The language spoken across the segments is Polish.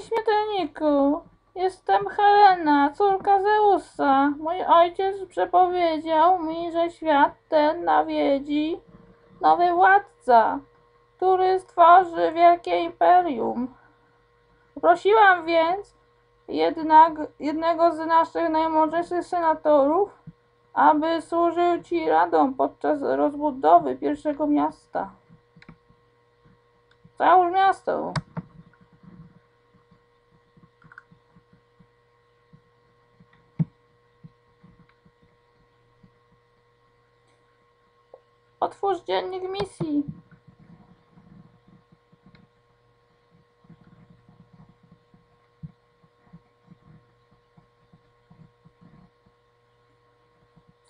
Panie śmiertelniku, jestem Helena, córka Zeusa. Mój ojciec przepowiedział mi, że świat ten nawiedzi nowy władca, który stworzy wielkie imperium. Prosiłam więc jednak jednego z naszych najmądrzejszych senatorów, aby służył ci radą podczas rozbudowy pierwszego miasta. Załóż miasto. Otwórz dziennik misji.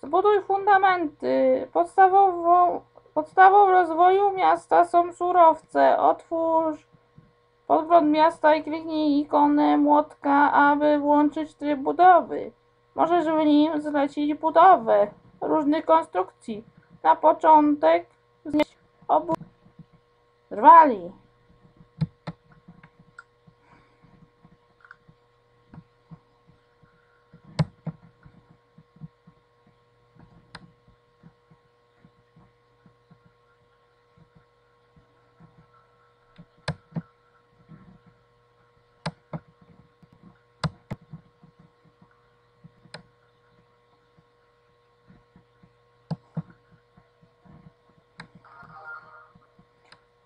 Zbuduj fundamenty. Podstawową, podstawą rozwoju miasta są surowce. Otwórz podgląd miasta i kliknij ikonę młotka, aby włączyć tryb budowy. Możesz w nim zlecić budowę różnych konstrukcji. Na początek znieść obu rwali.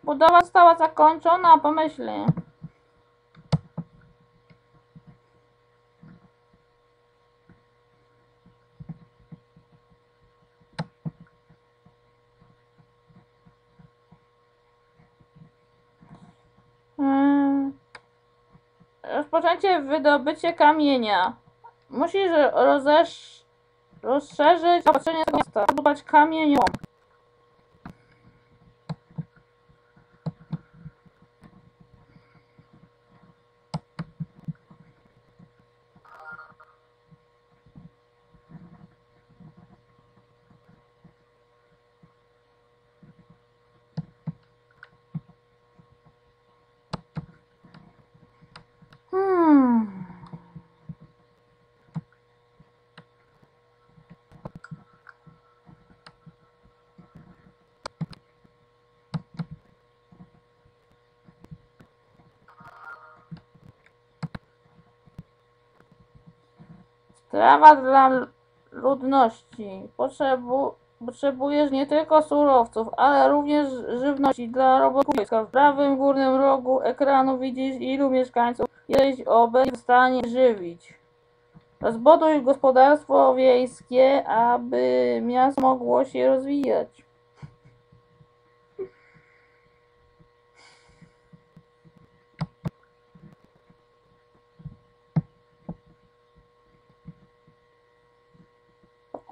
Budowa została zakończona, pomyślnie. Mm. Rozpoczęcie wydobycie kamienia. Musisz rozesz... rozszerzyć zaopatrzenie miasta, budować kamienią. Strawa dla ludności. Potrzebu potrzebujesz nie tylko surowców, ale również żywności dla robotów. W prawym górnym rogu ekranu widzisz ilu mieszkańców jesteś obecnie w stanie żywić. Rozbuduj gospodarstwo wiejskie, aby miasto mogło się rozwijać.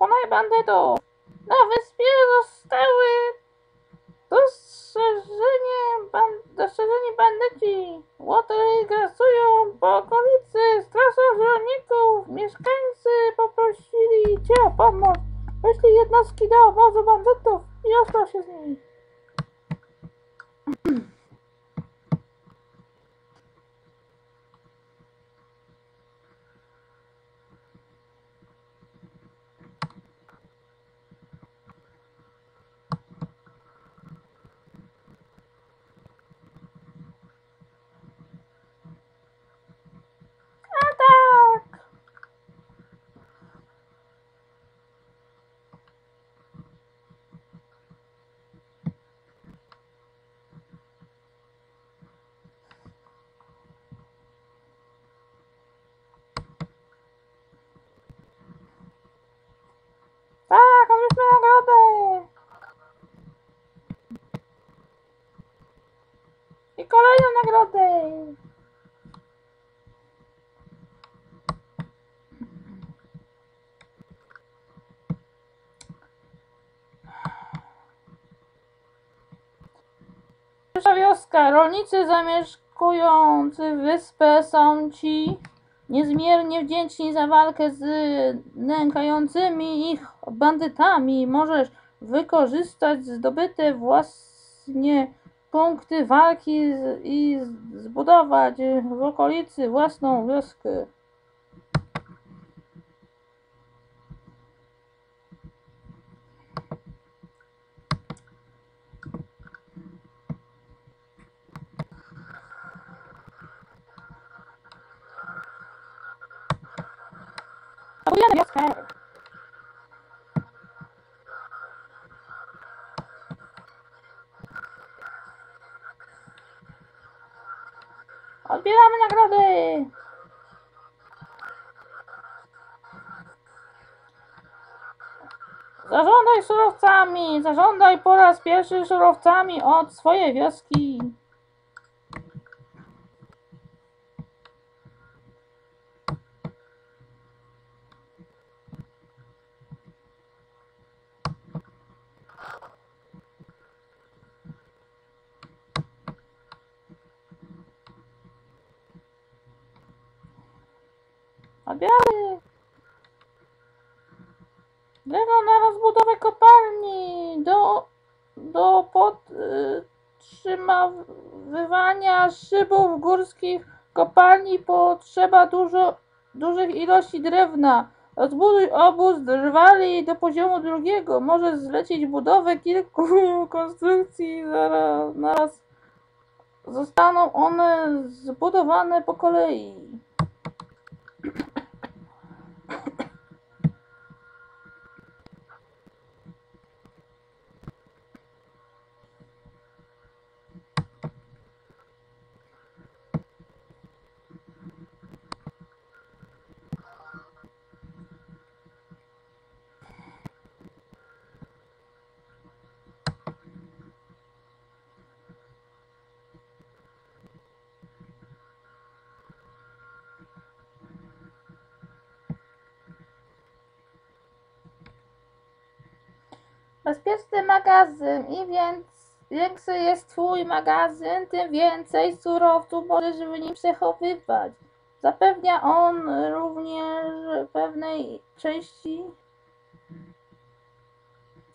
Pokonaj! Na wyspie zostały dostrzeżenie ban dostrzeżeni bandyci. Łoty grasują po okolicy, straszą rolników. Mieszkańcy poprosili cię o pomoc. Wyślij jednostki do obozu bandytów i ostraw się z nimi. Wioska. Rolnicy zamieszkujący wyspę są ci niezmiernie wdzięczni za walkę z nękającymi ich bandytami. Możesz wykorzystać zdobyte właśnie punkty walki i zbudować w okolicy własną wioskę. Budujemy wioskę. Odbieramy nagrody! Zażądaj surowcami! Zażądaj po raz pierwszy surowcami od swojej wioski! Odbieramy! Drewno na rozbudowę kopalni do, do podtrzymywania szybów górskich kopalni potrzeba dużo, dużych ilości drewna. Rozbuduj obóz drwali do poziomu drugiego. Możesz zlecić budowę kilku konstrukcji zaraz. Zostaną one zbudowane po kolei. Bezpieczny magazyn. Im większy jest twój magazyn, tym więcej surowców możesz w nim przechowywać. Zapewnia on również pewnej części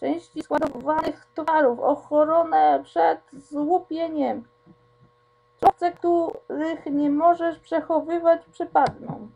części składowanych towarów, ochronę przed złupieniem. Surowce, których nie możesz przechowywać, przepadną.